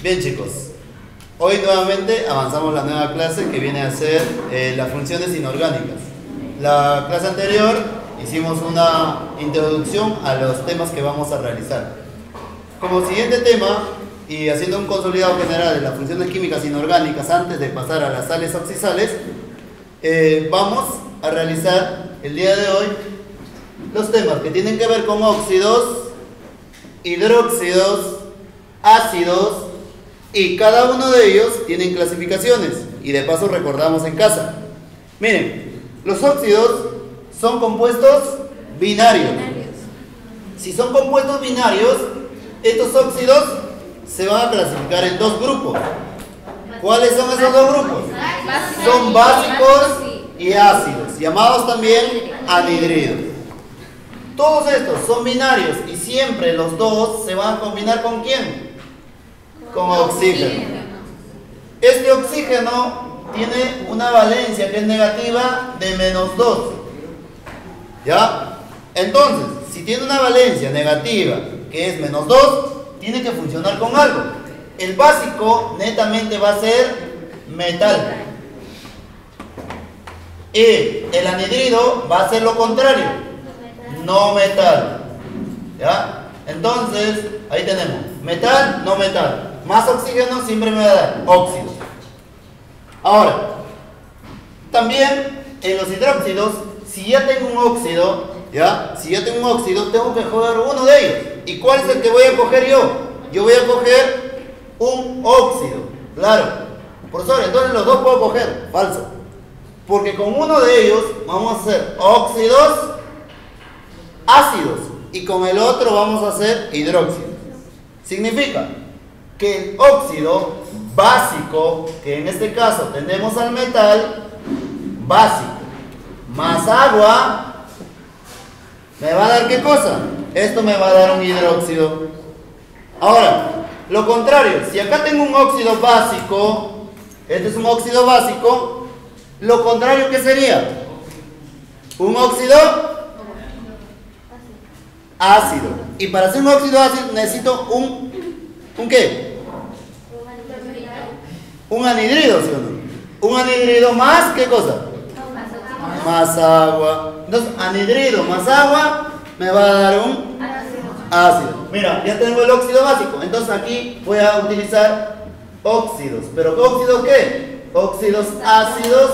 Bien chicos, hoy nuevamente avanzamos la nueva clase que viene a ser eh, las funciones inorgánicas. La clase anterior hicimos una introducción a los temas que vamos a realizar. Como siguiente tema, y haciendo un consolidado general de las funciones químicas inorgánicas antes de pasar a las sales oxisales, eh, vamos a realizar el día de hoy los temas que tienen que ver con óxidos, hidróxidos, ácidos y cada uno de ellos tienen clasificaciones y de paso recordamos en casa. Miren, los óxidos son compuestos binarios. Si son compuestos binarios, estos óxidos se van a clasificar en dos grupos. ¿Cuáles son esos dos grupos? Son básicos y ácidos, llamados también anhidridos. Todos estos son binarios y siempre los dos se van a combinar con quién? Con oxígeno. Este oxígeno tiene una valencia que es negativa de menos 2. ¿Ya? Entonces, si tiene una valencia negativa que es menos 2, tiene que funcionar con algo. El básico netamente va a ser metal. Y el anhidrido va a ser lo contrario, no metal. ¿Ya? Entonces, ahí tenemos metal, no metal. Más oxígeno siempre me va a dar óxido. Ahora, también en los hidróxidos, si ya tengo un óxido, ¿ya? Si ya tengo un óxido, tengo que coger uno de ellos. ¿Y cuál es el que voy a coger yo? Yo voy a coger un óxido, claro. Profesor, entonces los dos puedo coger. Falso. Porque con uno de ellos vamos a hacer óxidos ácidos y con el otro vamos a hacer hidróxido. Significa que el óxido básico, que en este caso tenemos al metal básico, más agua, ¿me va a dar qué cosa? Esto me va a dar un hidróxido. Ahora, lo contrario, si acá tengo un óxido básico, este es un óxido básico, lo contrario, ¿qué sería? Un óxido ácido. Y para hacer un óxido ácido necesito un, ¿un qué? Un anhidrido, ¿sí o no? Un anhidrido más, ¿qué cosa? Más agua. Entonces, anhidrido más agua me va a dar un ácido. Mira, ya tengo el óxido básico. Entonces aquí voy a utilizar óxidos. ¿Pero óxidos qué? Óxidos ácidos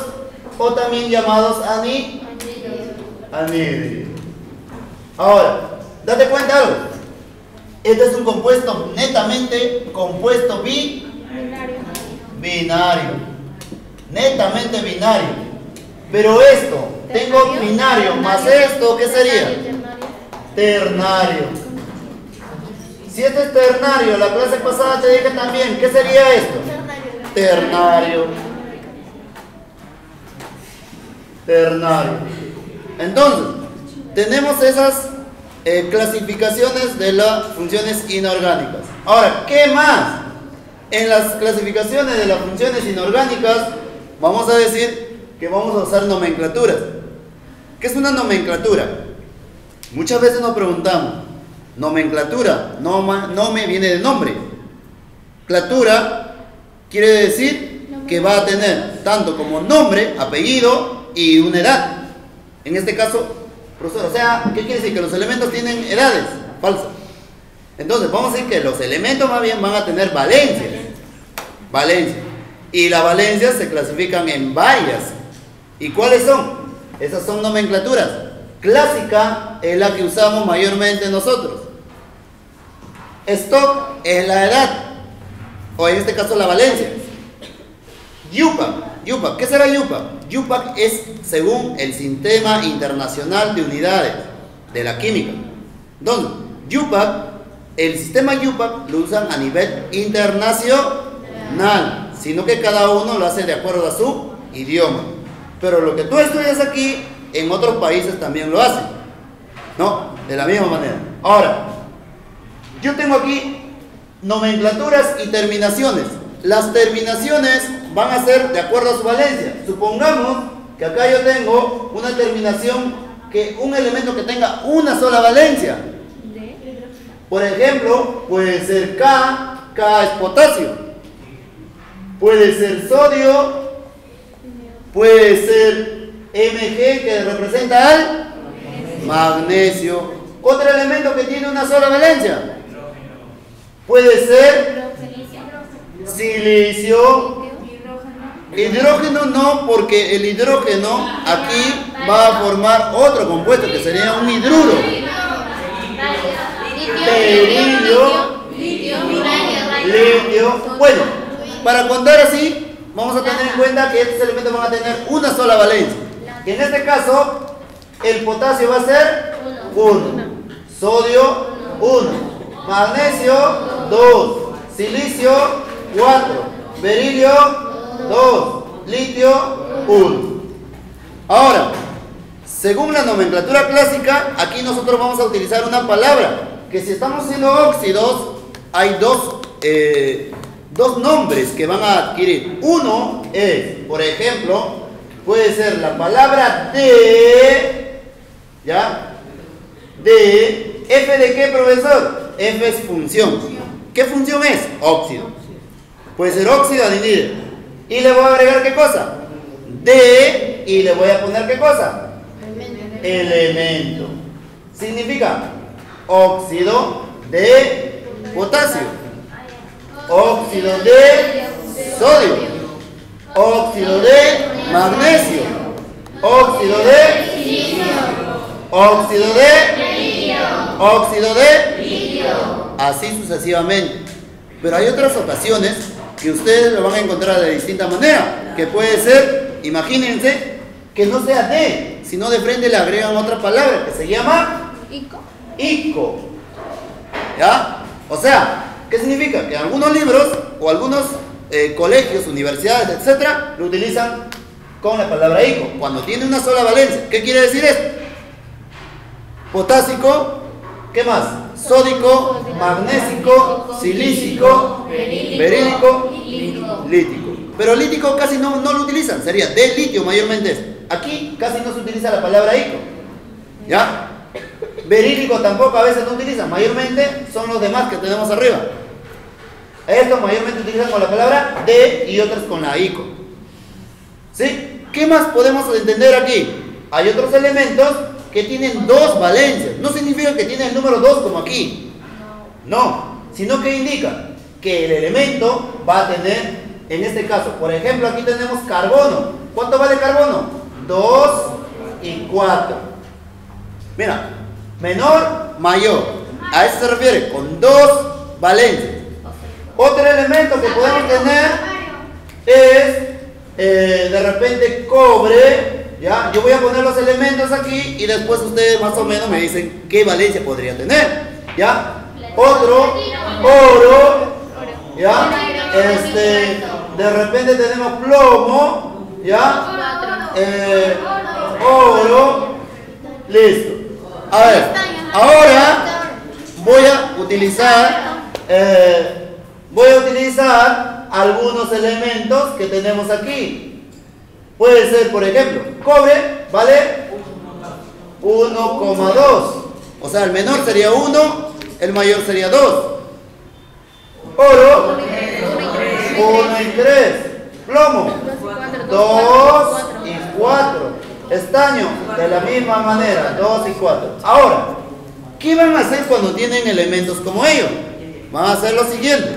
o también llamados ani anhídridos. Ahora, date cuenta algo. Este es un compuesto netamente compuesto bi binario. Netamente binario. Pero esto, tengo binario más esto, ¿qué sería? Ternario. Si este es ternario, la clase pasada te dije también, ¿qué sería esto? Ternario. Ternario. Entonces, tenemos esas eh, clasificaciones de las funciones inorgánicas. Ahora, ¿qué más? En las clasificaciones de las funciones inorgánicas, vamos a decir que vamos a usar nomenclaturas. ¿Qué es una nomenclatura? Muchas veces nos preguntamos, nomenclatura, no, no me viene de nombre. Clatura quiere decir que va a tener tanto como nombre, apellido y una edad. En este caso, profesor, o sea, ¿qué quiere decir? Que los elementos tienen edades. Falso. Entonces, vamos a decir que los elementos más bien van a tener valencias. Valencia. Y las valencias se clasifican en varias. ¿Y cuáles son? Esas son nomenclaturas. Clásica es la que usamos mayormente nosotros. Stock es la edad. O en este caso la valencia. Yupac. ¿Qué será Yupac? Yupac es según el Sistema Internacional de Unidades de la Química. ¿Dónde? Yupac, el sistema Yupac lo usan a nivel internacional, sino que cada uno lo hace de acuerdo a su idioma. Pero lo que tú estudias aquí, en otros países también lo hacen. ¿No? De la misma manera. Ahora, yo tengo aquí nomenclaturas y terminaciones. Las terminaciones van a ser de acuerdo a su valencia. Supongamos que acá yo tengo una terminación que un elemento que tenga una sola valencia. Por ejemplo, puede ser K K es potasio. Puede ser sodio, puede ser Mg que representa al magnesio. Otro elemento que tiene una sola valencia. Puede ser silicio. Hidrógeno no, porque el hidrógeno aquí va a formar otro compuesto que sería un hidruro. Berilio, litio. Bueno, para contar así, vamos a tener en cuenta que estos elementos van a tener una sola valencia. Y en este caso, el potasio va a ser 1, sodio 1, magnesio 2, silicio 4, berilio 2, litio 1. Ahora, según la nomenclatura clásica, aquí nosotros vamos a utilizar una palabra que si estamos haciendo óxidos, hay dos, eh, dos nombres que van a adquirir. Uno es, por ejemplo, puede ser la palabra de, ¿ya? De, ¿F de qué, profesor? F es función. ¿Qué función es? Óxido. Puede ser óxido anhidro. Y le voy a agregar qué cosa? De, y le voy a poner qué cosa? Elemento. Significa óxido de potasio, óxido de sodio, óxido de magnesio, óxido de óxido de óxido de así sucesivamente. Pero hay otras ocasiones que ustedes lo van a encontrar de distinta manera, que puede ser, imagínense, que no sea de, sino de frente le agregan otra palabra que se llama Ico. ¿Ya? O sea, ¿qué significa? Que algunos libros o algunos eh, colegios, universidades, etcétera, lo utilizan con la palabra ICO. Cuando tiene una sola valencia. ¿Qué quiere decir esto? Potásico, ¿qué más? Sódico, magnésico, silícico, berílico, lítico. Pero lítico casi no, no lo utilizan, sería de litio mayormente. Aquí casi no se utiliza la palabra ICO. ¿Ya? Berílico tampoco a veces no utilizan, mayormente son los demás que tenemos arriba. Estos mayormente utilizan con la palabra de y otros con la ICO. ¿Sí? ¿Qué más podemos entender aquí? Hay otros elementos que tienen dos valencias. No significa que tienen el número 2 como aquí. No, sino que indica que el elemento va a tener, en este caso, por ejemplo, aquí tenemos carbono. ¿Cuánto vale carbono? 2 y 4. Mira, menor, mayor. A eso se refiere, con dos valencias. Otro elemento que podemos tener es, eh, de repente, cobre. ¿ya? Yo voy a poner los elementos aquí y después ustedes más o menos me dicen qué valencia podría tener. ¿Ya? Otro, oro. ¿Ya? Este, de repente tenemos plomo. ¿Ya? Eh, oro. Listo. A ver, ahora voy a utilizar, eh, voy a utilizar algunos elementos que tenemos aquí. Puede ser, por ejemplo, cobre, ¿vale? 1,2. O sea, el menor sería 1, el mayor sería 2. Oro, 1 y 3. Plomo, 2 y 4. Estaño, de la misma manera, 2 y 4. Ahora, ¿qué van a hacer cuando tienen elementos como ellos? Van a hacer lo siguiente.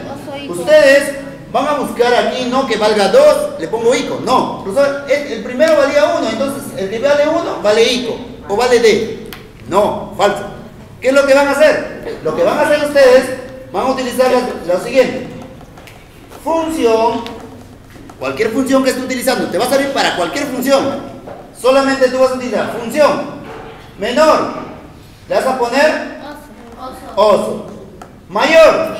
Ustedes van a buscar aquí, no que valga 2, le pongo ICO. No, el primero valía 1, entonces el que vale 1 vale ICO o vale D. No, falso. ¿Qué es lo que van a hacer? Lo que van a hacer ustedes, van a utilizar lo, lo siguiente. Función, cualquier función que esté utilizando, te va a servir para cualquier función. Solamente tú vas a utilizar función menor. Le vas a poner oso. Mayor,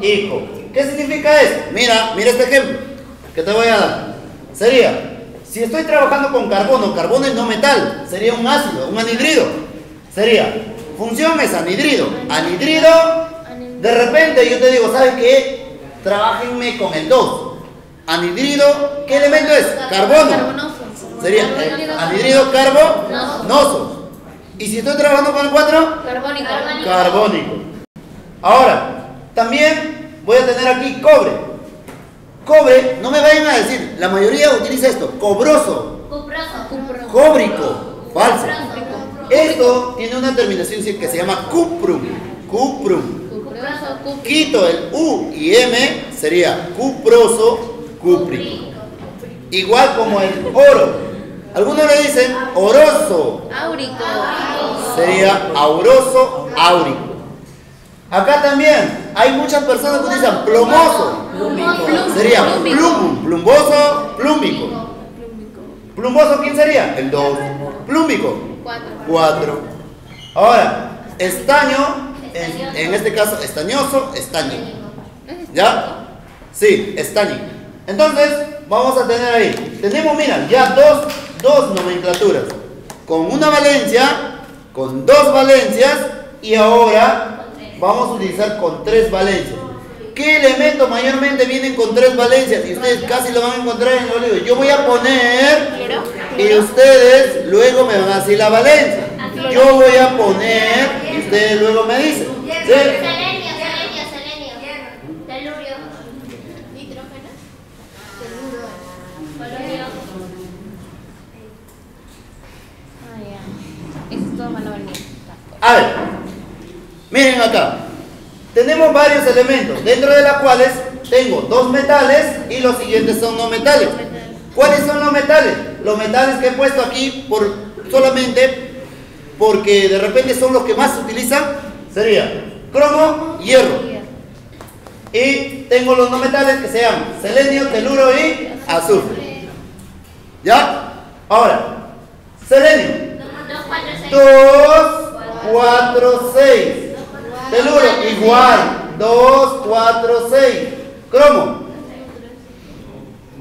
hijo. ¿Qué significa eso? Mira, mira este ejemplo que te voy a dar. Sería, si estoy trabajando con carbono, carbono es no metal, sería un ácido, un anhidrido. Sería, función es anhidrido. Anhidrido, de repente yo te digo, ¿sabes qué? Trabajenme con el 2. Anhidrido, ¿qué elemento es? Carbono. Sería eh, anhidrido carbonoso. Y si estoy trabajando con el 4, Carbónico. carbónico. Ahora, también voy a tener aquí cobre. Cobre, no me vayan a decir, la mayoría utiliza esto, cobroso, Cuproso. cóbrico, falso. Esto tiene una terminación que se llama cuprum, cuprum. Quito el U y M, sería cuproso, cúprico. Igual como el oro. Algunos le dicen oroso, Áurico. sería auroso, áurico. Acá también hay muchas personas que utilizan plomoso, sería plumum, plumboso, plúmico. ¿Plumboso quién sería? El 2. Plúmico, Cuatro. 4. Ahora, estaño, en, en este caso estañoso, estaño. ¿Ya? Sí, estaño. Entonces, vamos a tener ahí. Tenemos, mira, ya dos, dos nomenclaturas. Con una valencia, con dos valencias y ahora vamos a utilizar con tres valencias. ¿Qué elementos mayormente vienen con tres valencias? Y ustedes casi lo van a encontrar en los libros. Yo voy a poner y ustedes luego me van a decir la valencia. Yo voy a poner y ustedes luego me dicen. ¿Sí? Selenio, selenio, selenio. Telurio. Nitrógeno. Teluro. Polonia. Ah, ya. Eso es todo mano A ver, miren acá. Tenemos varios elementos, dentro de los cuales tengo dos metales y los siguientes son no metales. ¿Cuáles son los metales? Los metales que he puesto aquí por solamente porque de repente son los que más se utilizan, sería cromo, hierro. Y tengo los no metales que se llaman selenio, teluro y azufre. ¿Ya? Ahora, selenio. Dos, cuatro, seis. 2, 4, 6. Teluro, igual. 2, 4, 6. Cromo.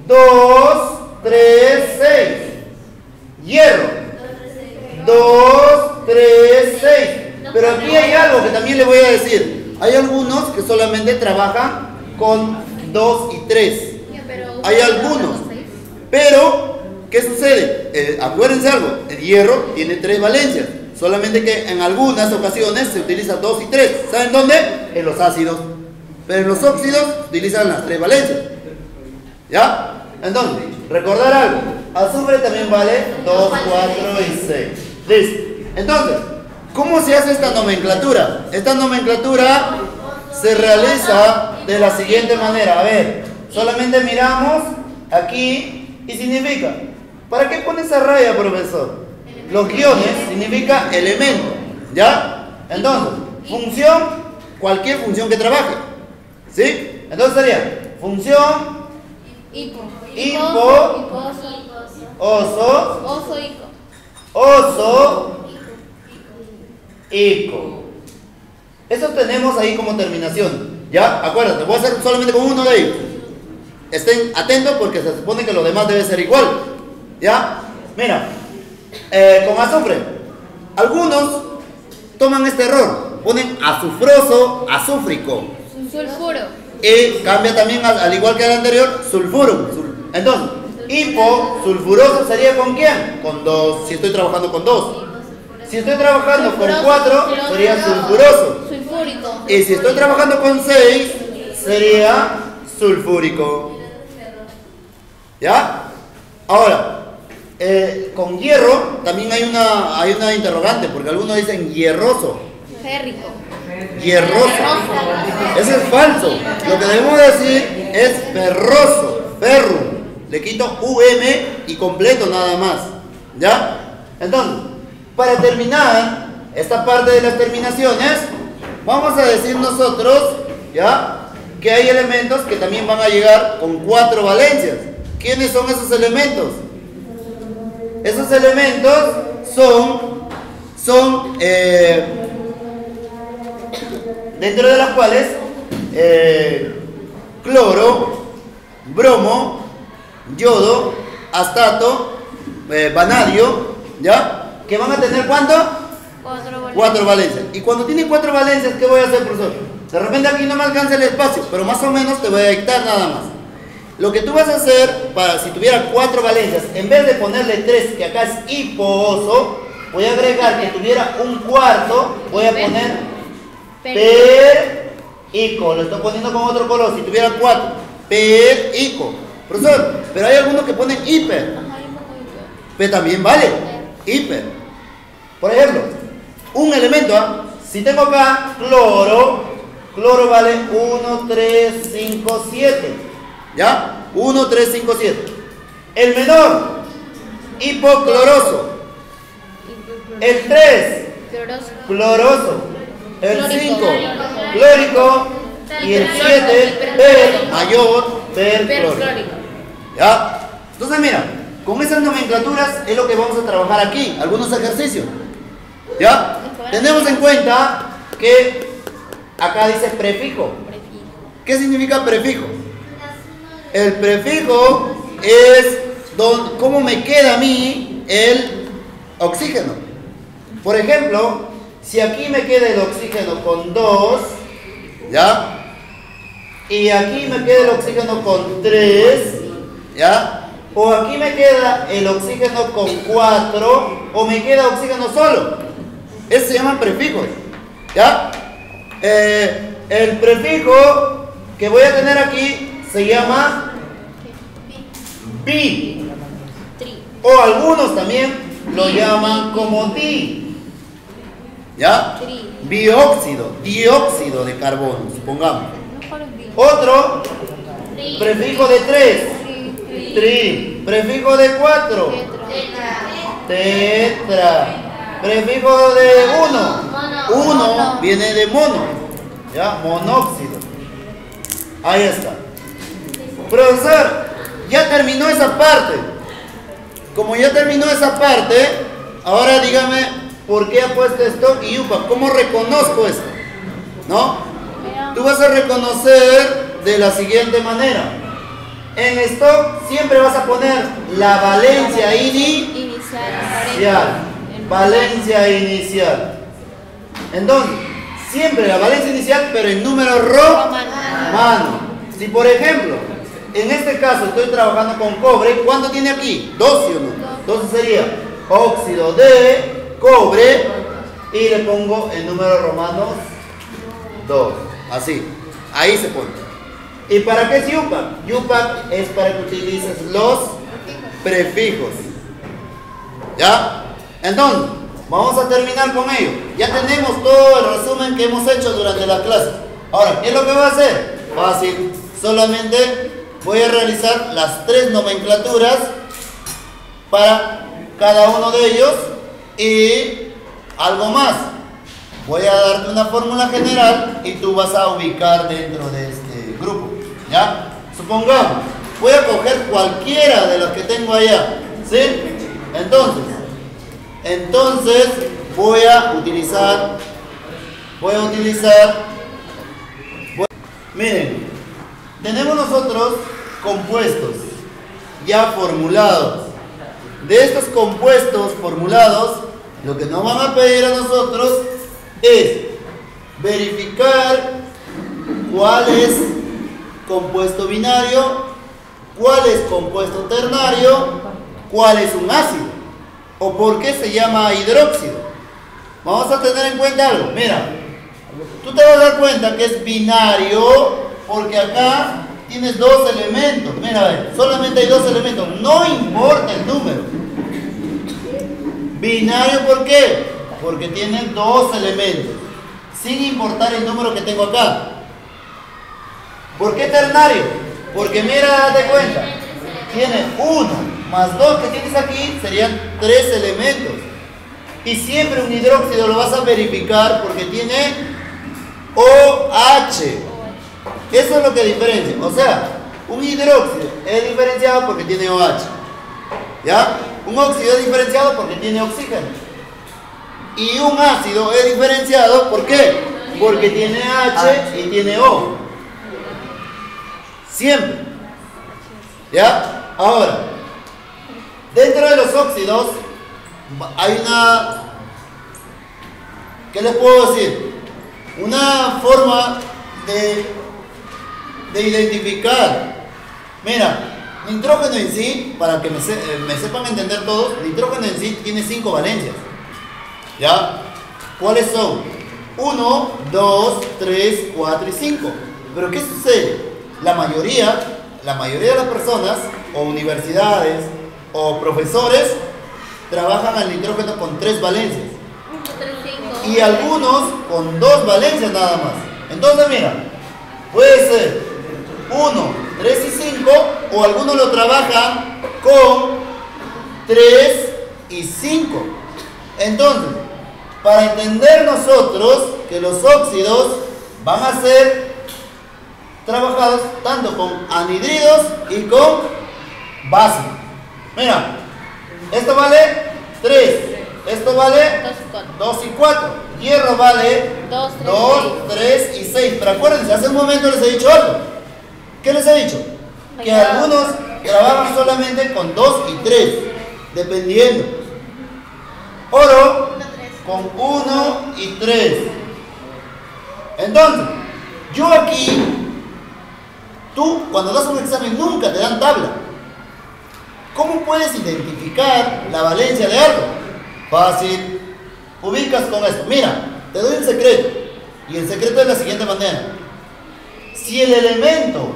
2, 3, 6. Hierro. 2, 3, 6. Pero aquí hay algo que también le voy a decir. Hay algunos que solamente trabajan con 2 y 3. Hay algunos. Pero, ¿qué sucede? Eh, acuérdense algo, el hierro tiene tres valencias. Solamente que en algunas ocasiones se utiliza 2 y 3. ¿Saben dónde? En los ácidos. Pero en los óxidos utilizan las tres valencias. ¿Ya? Entonces, recordar algo. Azufre también vale 2, 4 y 6. Listo. Entonces, ¿cómo se hace esta nomenclatura? Esta nomenclatura se realiza de la siguiente manera. A ver, solamente miramos aquí y significa. ¿Para qué pone esa raya, profesor? Los guiones significa elemento. ¿Ya? Entonces, función, cualquier función que trabaje. ¿Sí? Entonces sería función, Hipo. Hipo. Oso, Oso, oso, ico. Eso tenemos ahí como terminación. ¿Ya? Acuérdate, voy a hacer solamente con uno de ellos. Estén atentos porque se supone que lo demás debe ser igual. ¿Ya? Mira, eh, con azufre. Algunos toman este error. Ponen azufroso, azúfrico. Sulfuro. Y cambia también, al, al igual que el anterior, sulfuro. Sul- Entonces, hipo, sulfuroso sería con quién? Con dos. Si estoy trabajando con dos. Si estoy trabajando con Sulfuroso, cuatro, sería sulfuroso. Sulfúrico. Y si estoy trabajando con seis, sería sulfúrico. ¿Ya? Ahora, eh, con hierro también hay una, hay una interrogante, porque algunos dicen hierroso. Férrico. Hierroso. Eso es falso. Lo que debemos decir es ferroso, ferrum. Le quito UM y completo nada más. ¿Ya? Entonces, para terminar esta parte de las terminaciones, vamos a decir nosotros, ¿ya? Que hay elementos que también van a llegar con cuatro valencias. ¿Quiénes son esos elementos? Esos elementos son, son eh, dentro de las cuales eh, cloro, bromo, yodo, astato, eh, vanadio, ¿ya? Que van a tener cuánto? Cuatro boletos. Cuatro valencias. Y cuando tiene cuatro valencias, ¿qué voy a hacer, profesor? De repente aquí no me alcanza el espacio, pero más o menos te voy a dictar nada más. Lo que tú vas a hacer, para si tuviera cuatro valencias, en vez de ponerle tres, que acá es hiposo, voy a agregar que tuviera un cuarto, voy a poner per ico, lo estoy poniendo con otro color, si tuviera cuatro, per, ico. Profesor, pero hay algunos que ponen hiper, Ajá, hiper. pero también vale, hiper. Por ejemplo, un elemento, ¿ah? si tengo acá cloro, cloro vale 1, 3, 5, 7. ¿Ya? 1, 3, 5, 7. El menor, hipocloroso. El 3, Cloroso. El Clórico. 5, clórico. Y el 7, per mayor, per clórico. ¿Ya? Entonces mira, con esas nomenclaturas es lo que vamos a trabajar aquí, algunos ejercicios. ¿Ya? Tenemos en cuenta que acá dice prefijo. ¿Qué significa prefijo? El prefijo es don- cómo me queda a mí el oxígeno. Por ejemplo, si aquí me queda el oxígeno con 2, ¿ya? Y aquí me queda el oxígeno con 3, ¿ya? O aquí me queda el oxígeno con 4, o me queda oxígeno solo. Eso se llaman prefijos, ¿ya? Eh, el prefijo que voy a tener aquí se llama bi, o algunos también lo llaman como di, ¿ya? Bióxido, dióxido de carbono, supongamos. Otro, prefijo de 3, Tri. Prefijo de 4, Tetra. tetra, prefijo de 1, Mono. 1 viene de mono, ¿ya? Monóxido. Ahí está. Profesor, ya terminó esa parte. Como ya terminó esa parte, ahora dígame por qué ha puesto esto y UPA. ¿Cómo reconozco esto? ¿No? Tú vas a reconocer de la siguiente manera. En stock siempre vas a poner la valencia ini Inicial. inicial. En- Valencia inicial. Entonces, siempre la valencia inicial, pero en número ro Romano. mano. Si por ejemplo, en este caso estoy trabajando con cobre, ¿cuánto tiene aquí? Dos, ¿sí o no? Entonces sería óxido de cobre y le pongo el número romano 2. Así. Ahí se pone. ¿Y para qué es UPAC? UPAC es para que utilices los prefijos. ¿Ya? Entonces, vamos a terminar con ello. Ya tenemos todo el resumen que hemos hecho durante la clase. Ahora, ¿qué es lo que voy a hacer? Fácil. Solamente voy a realizar las tres nomenclaturas para cada uno de ellos y algo más. Voy a darte una fórmula general y tú vas a ubicar dentro de grupo. ¿Ya? Supongamos, voy a coger cualquiera de los que tengo allá. ¿Sí? Entonces, entonces voy a utilizar, voy a utilizar, miren, tenemos nosotros compuestos ya formulados. De estos compuestos formulados, lo que nos van a pedir a nosotros es verificar cuál es compuesto binario, cuál es compuesto ternario, cuál es un ácido o por qué se llama hidróxido. Vamos a tener en cuenta algo. Mira, tú te vas a dar cuenta que es binario porque acá tienes dos elementos. Mira, solamente hay dos elementos. No importa el número. Binario, ¿por qué? Porque tiene dos elementos. Sin importar el número que tengo acá. ¿Por qué ternario? Porque mira, date cuenta. Tiene uno más dos que tienes aquí serían tres elementos. Y siempre un hidróxido lo vas a verificar porque tiene OH. Eso es lo que diferencia. O sea, un hidróxido es diferenciado porque tiene OH. ¿Ya? Un óxido es diferenciado porque tiene oxígeno. Y un ácido es diferenciado ¿por? Porque tiene H y tiene O. Siempre. ¿Ya? Ahora, dentro de los óxidos hay una, ¿qué les puedo decir? Una forma de, de identificar. Mira, nitrógeno en sí, para que me, se- eh, me sepan entender todos, nitrógeno en sí tiene cinco valencias. ¿Ya? ¿Cuáles son? 1, 2, 3, 4 y 5. Pero ¿qué sucede? La mayoría, la mayoría de las personas, o universidades, o profesores, trabajan al nitrógeno con tres valencias. Y algunos con dos valencias nada más. Entonces, mira, puede ser 1, 3 y 5, o algunos lo trabajan con 3 y 5. Entonces, para entender nosotros que los óxidos van a ser trabajados tanto con anhidridos y con base. Mira, esto vale 3, esto vale 2 y 4, hierro vale 2, 3, y 6. Pero acuérdense, hace un momento les he dicho algo. ¿Qué les he dicho? Que algunos trabajan solamente con 2 y 3, dependiendo. Oro con 1 y 3. Entonces, yo aquí Tú, cuando das un examen, nunca te dan tabla. ¿Cómo puedes identificar la valencia de algo? Fácil. Ubicas con esto. Mira, te doy un secreto. Y el secreto es la siguiente manera. Si el elemento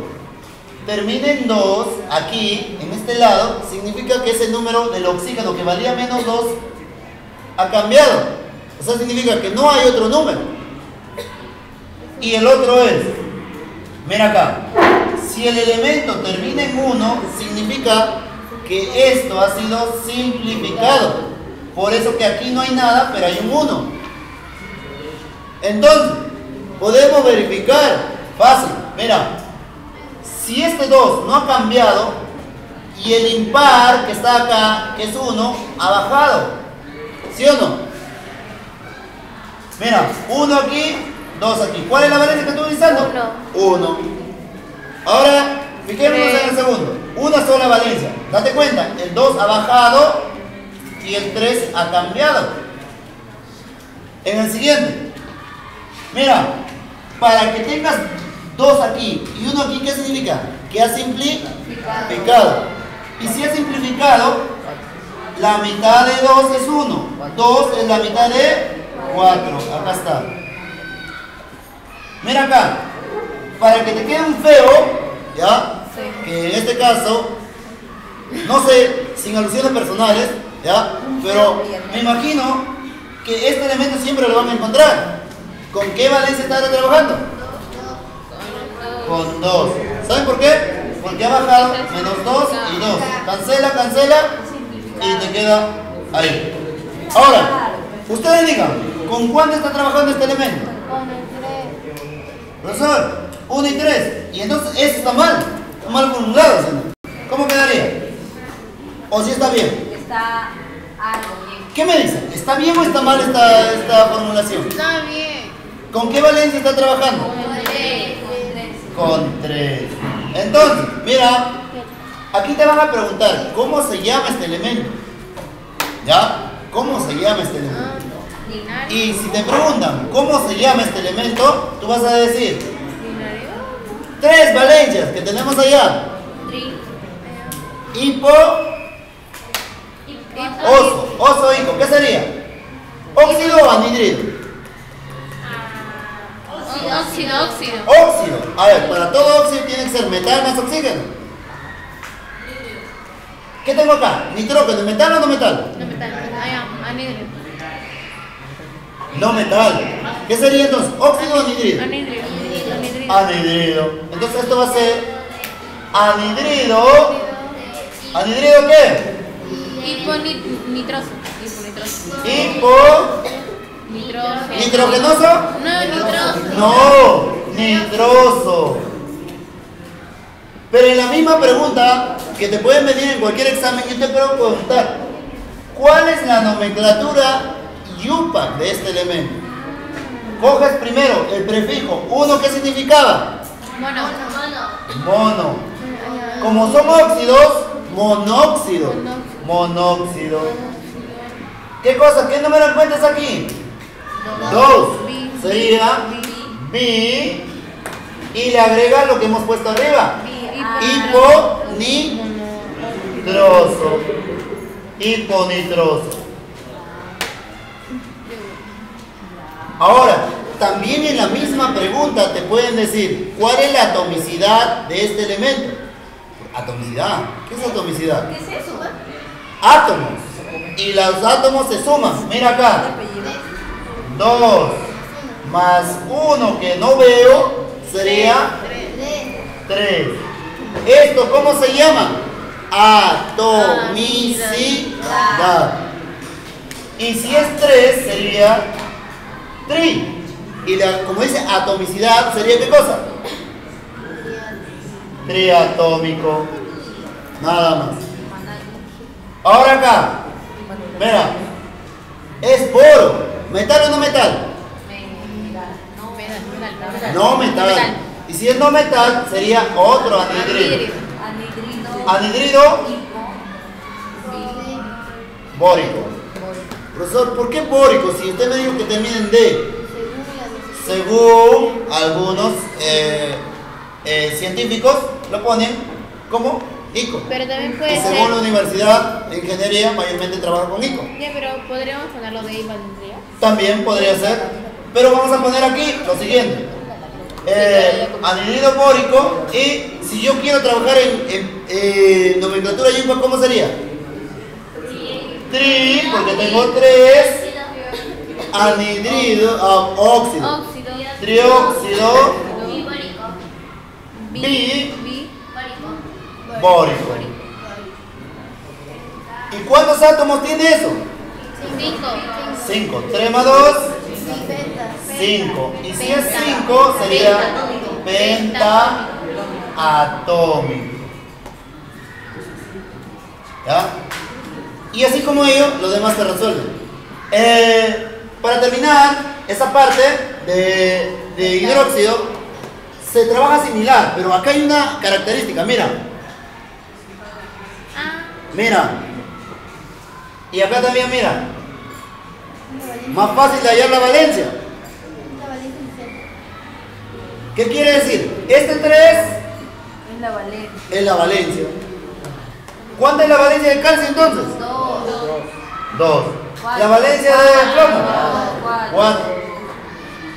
termina en 2, aquí, en este lado, significa que ese número del oxígeno que valía menos 2 ha cambiado. Eso significa que no hay otro número. Y el otro es, mira acá, si el elemento termina en 1, significa que esto ha sido simplificado. Por eso que aquí no hay nada, pero hay un 1. Entonces, podemos verificar, fácil, mira, si este 2 no ha cambiado y el impar que está acá, que es 1, ha bajado. ¿Sí o no? Mira, 1 aquí, 2 aquí. ¿Cuál es la valencia que estoy utilizando? 1. Ahora, fijémonos en el segundo. Una sola valencia. Date cuenta, el 2 ha bajado y el 3 ha cambiado. En el siguiente. Mira, para que tengas dos aquí y uno aquí, ¿qué significa? Que ha simplificado. Y si ha simplificado, la mitad de 2 es 1. 2 es la mitad de 4. Acá está. Mira acá para que te quede un feo, ¿ya? Que en este caso, no sé, sin alusiones personales, ¿ya? Pero me imagino que este elemento siempre lo van a encontrar. ¿Con qué valencia está trabajando? Con 2. ¿Saben por qué? Porque ha bajado menos 2 y 2. Cancela, cancela y te queda ahí. Ahora, ustedes digan, ¿con cuánto está trabajando este elemento? Con el 3. Profesor, 1 y 3. Y entonces eso está mal. Está mal formulado. ¿Cómo quedaría? ¿O si está bien? Está algo bien. ¿Qué me dicen? ¿Está bien o está mal esta, esta formulación? Está bien. ¿Con qué valencia está trabajando? Con 3. Con 3. Entonces, mira, aquí te van a preguntar, ¿cómo se llama este elemento? ¿Ya? ¿Cómo se llama este elemento? Y si te preguntan, ¿cómo se llama este elemento? Tú vas a decir, Tres valencias que tenemos allá. Hipo. Oso. Oso hipo. ¿Qué sería? ¿Óxido o anhidrido? Óxido, óxido. Óxido. A ver, para todo óxido tiene que ser metal más oxígeno. ¿Qué tengo acá? ¿Nitrógeno? ¿Metal o no metal? No metal. Anhidrido. No metal. ¿Qué sería entonces? ¿Óxido o anhidrido? Anhidrido. Anhidrido. Entonces esto va a ser anhidrido. ¿Anhidrido qué? Hiponitroso. Hipo. ¿Nitrogenoso? No, nitroso. No, nitroso. Pero en la misma pregunta que te pueden venir en cualquier examen, yo te puedo preguntar, ¿cuál es la nomenclatura YUPAC de este elemento? Coges primero el prefijo, uno, ¿qué significaba? Mono. Mono. Como son óxidos, monóxido. Monóxido. ¿Qué cosa? ¿Qué número encuentras aquí? Dos. Sería bi y le agrega lo que hemos puesto arriba. Hiponitroso. Hiponitroso. Ahora, también en la misma pregunta te pueden decir, ¿cuál es la atomicidad de este elemento? Atomicidad. ¿Qué es atomicidad? ¿Qué es eso? Átomos. Y los átomos se suman. Mira acá. 2 más 1 que no veo sería 3. ¿Esto cómo se llama? Atomicidad. Y si es 3 sería tri. Y la, como dice atomicidad sería qué cosa? Triatómico. Nada más. Ahora acá. Mira. Es boro. ¿Metal o no metal? No metal. Y si es no metal, sería otro anhidrido. Anhidrido bórico. Profesor, ¿por qué bórico? Si usted me dijo que termina en D. Según algunos eh, eh, científicos, lo ponen como ICO. Pero también puede Y ser. según la universidad de ingeniería, mayormente trabaja con ICO. Ya, pero podríamos ponerlo de tendría. También podría ser. Pero vamos a poner aquí lo siguiente. Eh, anhidrido bórico y si yo quiero trabajar en, en, nomenclatura yimpa, ¿cómo sería? Tri, porque tengo tres anhidrido, óxido, Óxido. Trióxido Bi. Bórico. ¿Y cuántos átomos tiene eso? Cinco. 5. 3 más 2, 5. Y si es 5 sería pentaatómico. ¿Ya? Y así como ello, los demás se resuelven. Eh, para terminar, esa parte de, de hidróxido se trabaja similar, pero acá hay una característica, mira, Ah. mira. Y acá también, mira. Más fácil de hallar la valencia. ¿Qué quiere decir? Este 3 Es la Valeria. es la valencia. ¿Cuánta es la valencia del calcio entonces? Dos. 2. Cuatro. ¿La valencia del plomo? Cuatro. 4.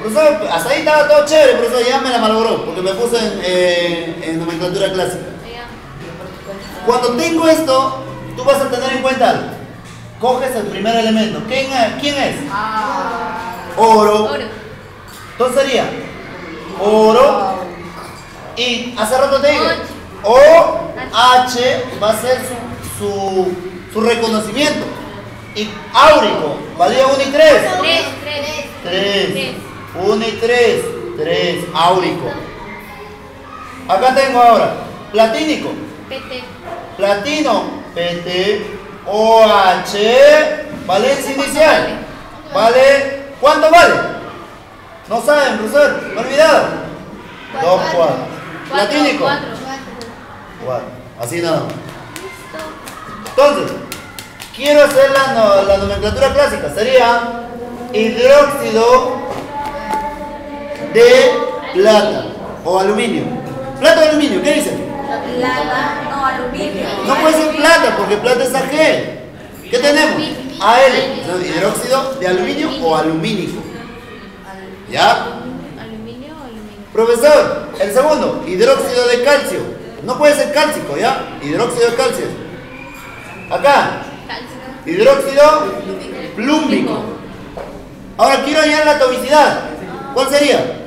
Profesor, hasta ahí estaba todo chévere, profesor, ya me la malogró, porque me puse en, eh, en nomenclatura clásica. Cuando tengo esto, tú vas a tener en cuenta algo. Coges el primer elemento. ¿Quién es? ¿Quién es? Ah. Oro. Oro. Entonces sería oro y hace rato te digo O H va a ser su, su, su reconocimiento y áurico valía 1 y 3 Tres. Tres. 3 1 y 3 3 áurico. Acá tengo ahora platínico. PT. platino PT OH valencia inicial. vale ¿cuánto vale? no saben profesor me he olvidado. 2 4 platínico. Cuatro. 4 así nada más. Entonces quiero hacer la, no- la nomenclatura clásica sería hidróxido de plata o aluminio plata o aluminio ¿qué dicen? Plata, no, aluminio. No puede ser plata porque plata es AG. ¿Qué tenemos? AL. Hidróxido de aluminio o alumínico. ¿Ya? Aluminio o aluminio. Profesor, el segundo, hidróxido de calcio. No puede ser cálcico, ¿ya? Hidróxido de calcio. Acá, Calcio. hidróxido plúmbico. Ahora quiero hallar la atomicidad. ¿Cuál sería?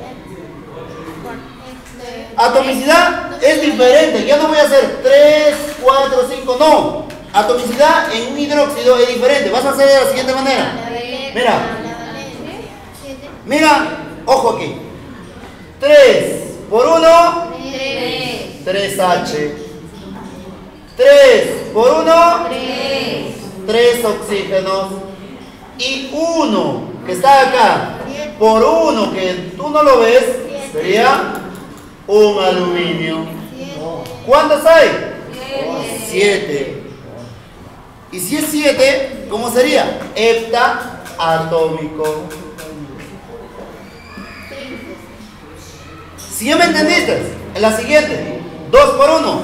Atomicidad es diferente. Ya no voy a hacer 3, 4, 5, no. Atomicidad en un hidróxido es diferente. Vas a hacer de la siguiente manera. Mira, mira, ojo aquí. 3 por 1, Tres. 3H. 3 por 1, Tres. 3 oxígenos. Y 1 que está acá por 1 que tú no lo ves sería un aluminio. ¿Cuántos hay? Siete. Y si es 7, ¿cómo sería? Heptaatómico. Si ya me entendiste, en la siguiente, 2 por 1,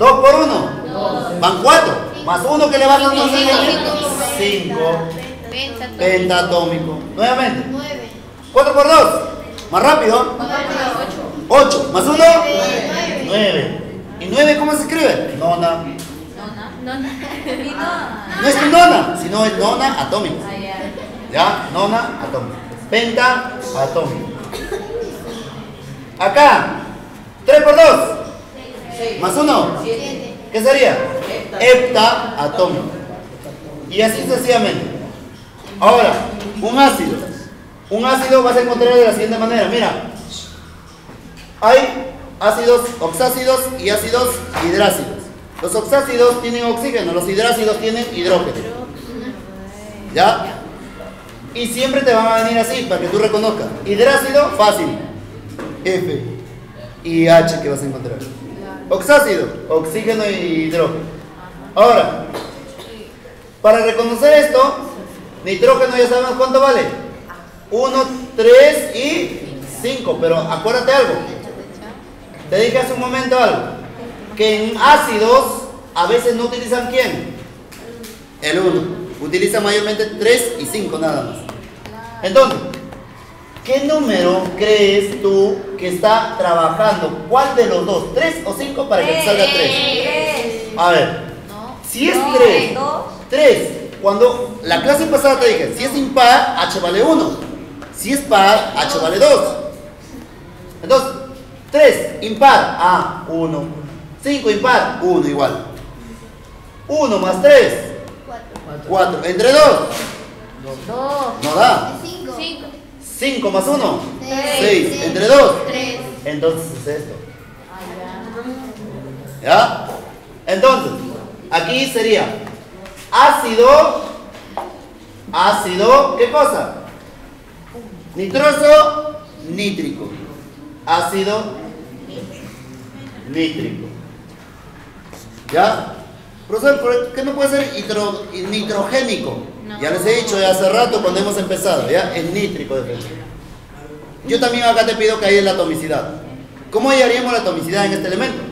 Dos. 2 por 1, van 4, más 1 que le van a Cinco, cinco, 5, Pentatómico. Nuevamente, 4 por 2. Más rápido. 8. Más 1. 9. ¿Y 9 cómo se escribe? Nona. No, no. Y no. No es tu nona, sino es nona atómica. Ah, ya. Nona atómica. Penta atómica. Acá. 3 por 2. Más 1. ¿Qué sería? Hepta atómica. Y así sucesivamente. Ahora, un ácido. Un ácido vas a encontrar de la siguiente manera. Mira. Hay ácidos oxácidos y ácidos hidrácidos. Los oxácidos tienen oxígeno, los hidrácidos tienen hidrógeno. ¿Ya? Y siempre te van a venir así para que tú reconozcas. Hidrácido, fácil. F. Y H que vas a encontrar. Oxácido, oxígeno y hidrógeno. Ahora, para reconocer esto, nitrógeno ya sabemos cuánto vale. 1, 3 y 5. Pero acuérdate algo. Te dije hace un momento algo. Que en ácidos a veces no utilizan quién? El 1. Utilizan mayormente 3 y 5 nada más. Entonces, ¿qué número crees tú que está trabajando? ¿Cuál de los dos? ¿3 o 5 para que te salga 3? Tres. A ver, si es No, 3, dos. 3, cuando la clase pasada te dije, si es impar, H vale 1. Si es par, H vale 2. Entonces, 3, impar, A, 1. 5, impar, 1 igual. 1 más 3, 4. Entre 2, Dos. no da. Cinco. 5 más 1, Seis. 6. Entre 2, Tres. entonces es esto. ¿Ya? Entonces, aquí sería ácido, ácido, ¿qué cosa? Nitroso, nítrico. Ácido, nítrico. ¿Ya? Profesor, ¿por qué no puede ser hidro- nitrogénico? Ya les he dicho ya hace rato cuando hemos empezado, ¿ya? Es nítrico de frente. Yo también acá te pido que hay la atomicidad. ¿Cómo hallaríamos la atomicidad en este elemento?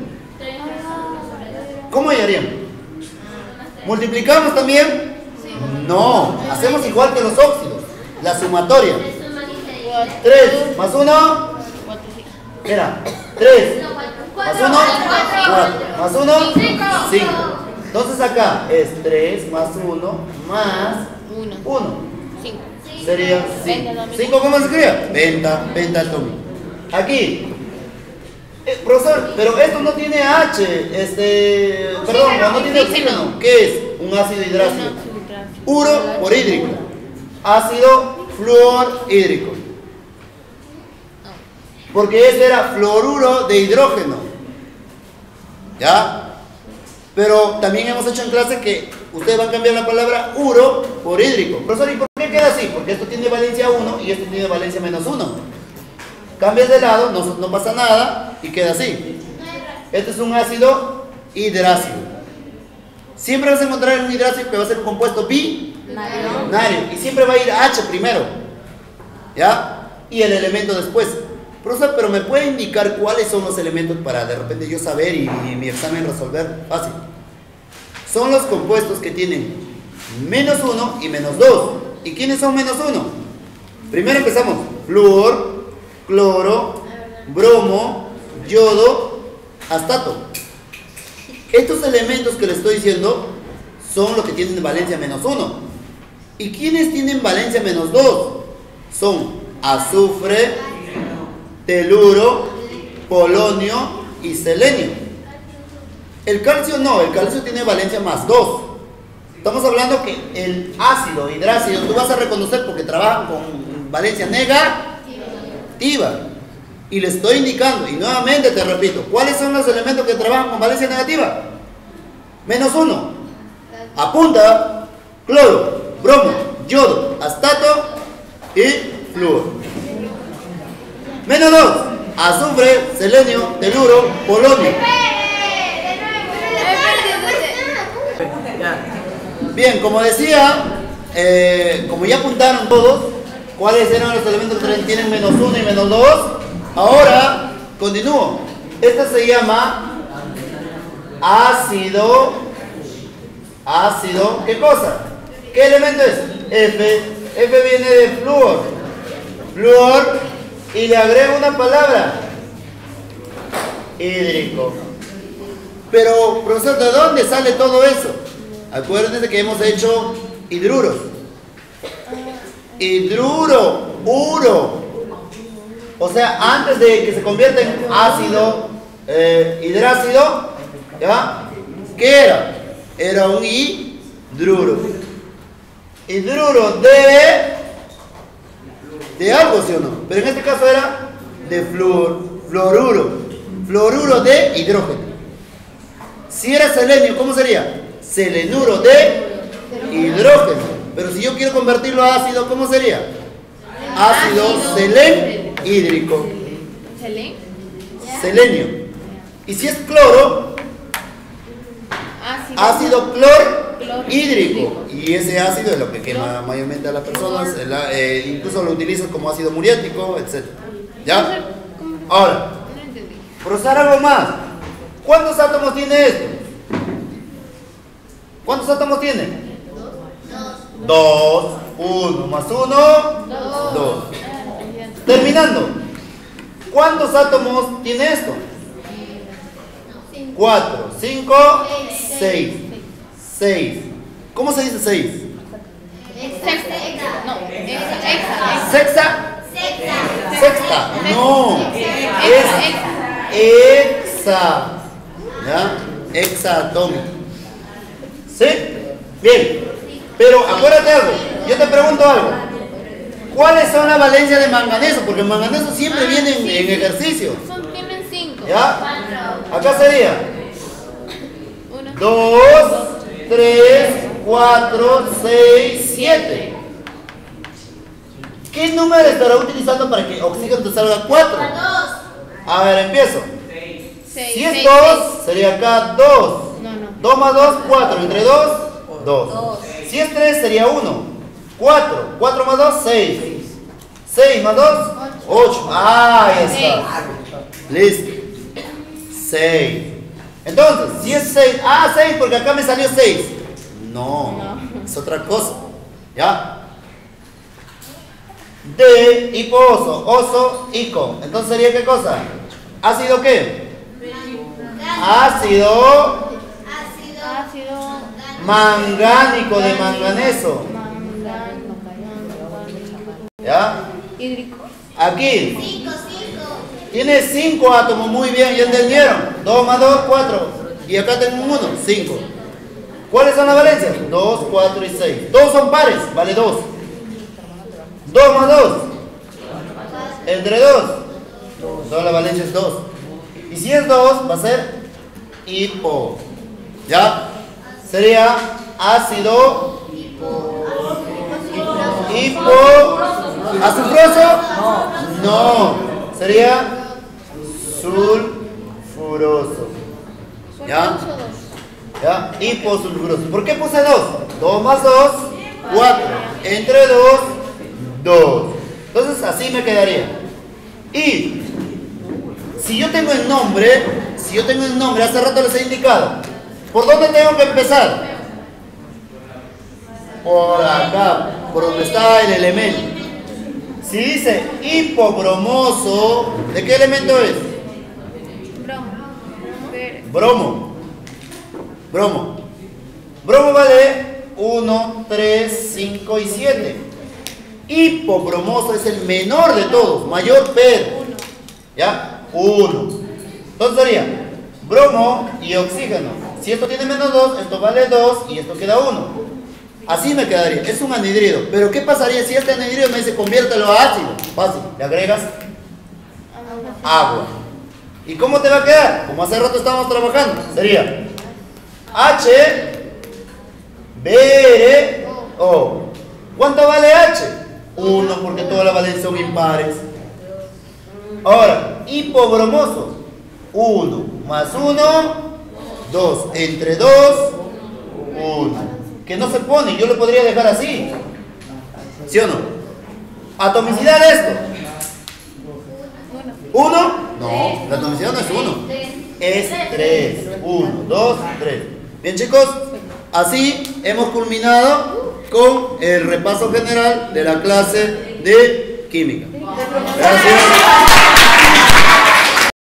¿Cómo hallaríamos? ¿Multiplicamos también? No, hacemos igual que los óxidos, la sumatoria. 3 más 1, Cuatro, cinco. era 3 más 1, 4 más 1, 5. Entonces acá es 3 más 1 más Uno. 1. Cinco. Sería 5. 5 ¿cómo se escribe? Venta, venta atómica. Aquí. Eh, profesor, pero esto no tiene H, este, perdón, no, no tiene oxígeno. ¿Qué es? Un ácido hidrácido. Uro por hídrico. Ácido fluor hídrico. Porque este era fluoruro de hidrógeno. ¿Ya? Pero también hemos hecho en clase que ustedes van a cambiar la palabra uro por hídrico. Profesor, ¿y por qué queda así? Porque esto tiene valencia 1 y esto tiene valencia menos 1. Cambias de lado, no, pasa nada y queda así. Este es un ácido hidrácido. Siempre vas a encontrar un hidrácido que va a ser un compuesto Mario. y siempre va a ir H primero. ¿Ya? Y el elemento después. Profesor, pero me puede indicar cuáles son los elementos para de repente yo saber y mi examen resolver fácil. Son los compuestos que tienen menos 1 y menos 2. ¿Y quiénes son menos 1? Primero empezamos. Flúor, cloro, bromo, yodo, astato. Estos elementos que le estoy diciendo son los que tienen valencia menos 1. ¿Y quiénes tienen valencia menos 2? Son azufre, teluro, polonio y selenio. El calcio no, el calcio tiene valencia más 2. Estamos hablando que el ácido hidrácido tú vas a reconocer porque trabajan con valencia negativa. Y le estoy indicando, y nuevamente te repito, ¿cuáles son los elementos que trabajan con valencia negativa? Menos 1. Apunta, cloro, bromo, yodo, astato y flúor. Menos 2. Azufre, selenio, teluro, polonio. Bien, como decía, eh, como ya apuntaron todos, cuáles eran los elementos que tienen menos 1 y menos 2, ahora continúo. Este se llama ácido, ácido, ¿qué cosa? ¿Qué elemento es? F, F viene de flúor. Flúor. Y le agrego una palabra. Hídrico. Pero, profesor, ¿de dónde sale todo eso? Acuérdense que hemos hecho hidruros. Hidruro, uro. O sea, antes de que se convierta en ácido eh, hidrácido, ¿ya? ¿Qué era? Era un hidruro. Hidruro de de algo, ¿sí o no? Pero en este caso era de fluoruro, fluoruro de hidrógeno. Si era selenio, ¿cómo sería? Selenuro de hidrógeno. Pero si yo quiero convertirlo a ácido, ¿cómo sería? Ácido selen hídrico. Selenio. Y si es cloro, Ácido. ácido clor Clor hídrico. hídrico. Y ese ácido es lo que quema mayormente a las personas. el eh, incluso lo utilizan como ácido muriático, etc. ¿Ya? Ahora, procesar algo más. ¿Cuántos átomos tiene esto? ¿Cuántos átomos tiene? Dos. Uno más uno. Dos. Terminando. ¿Cuántos átomos tiene esto? Cuatro, cinco, seis. Seis. ¿Cómo se dice seis? Sexta. No, exa. ¿Sexta? Sexta. No. Exa, Es hexa. ¿Ya? Hexatómico. ¿Sí? Bien. Pero acuérdate algo. Yo te pregunto algo. ¿Cuáles son las valencias de manganeso? Porque el manganeso siempre viene en, en ejercicio. Son, tienen cinco. ¿Ya? Acá sería Uno. 2, 3, 4, 6, 7. ¿Qué número estará utilizando para que oxígeno te salga 4? A ver, empiezo. Seis. Si es seis, 2, sería acá 2. seis. No, no. 2 más 2, 4. Entre 2, 2. Si es 3, sería 1. 4. 4 más 2, 6. 6 más 2, 8. Ah, ahí está. Listo. 6. Entonces, si es 6. Ah, 6 porque acá me salió 6. No, es otra cosa. ¿Ya? De hiposo, oso, ico. Entonces sería qué cosa? ¿Ácido qué? Ácido. Mangánico de manganeso. ¿Ya? Hídrico. Aquí. Tiene 5 átomos, muy bien, ¿ya entendieron? 2 más 2, 4. Y acá tengo un 1, 5. ¿Cuáles son las valencias? 2, 4 y 6. Todos son pares, vale 2. 2 más 2. Entre 2. Toda la valencia es 2. Y si es 2, va a ser hipo. ¿Ya? Sería ácido hipo. ¿Azufroso? No. Sería sulfuroso. ¿Ya? ¿Ya? Hiposulfuroso. ¿Por qué puse 2? 2 más 2, 4. Entre 2, 2. Entonces así me quedaría. Y si yo tengo el nombre, si yo tengo el nombre, hace rato les he indicado. ¿Por dónde tengo que empezar? Por acá, por donde está el elemento. Si dice hipobromoso, ¿de qué elemento es? Bromo. Bromo. Bromo. Bromo vale 1, 3, 5 y 7. Hipobromoso es el menor de todos, mayor pero. ¿Ya? 1. Entonces sería bromo y oxígeno. Si esto tiene menos 2, esto vale 2 y esto queda 1. Así me quedaría. Es un anhidrido. Pero ¿qué pasaría si este anhidrido me dice conviértelo a ácido? Fácil. Le agregas agua. ¿Y cómo te va a quedar? Como hace rato estábamos trabajando. Sería H, B, R, O. ¿Cuánto vale H? 1 porque todas las valencias son impares. Ahora, hipobromoso. 1 más 1, 2. Entre 2, 1. Que no se pone, yo lo podría dejar así. ¿Sí o no? Atomicidad esto. ¿Uno? No, la atomicidad no es uno. Es tres. Uno, dos, tres. Bien chicos, así hemos culminado con el repaso general de la clase de química. Gracias.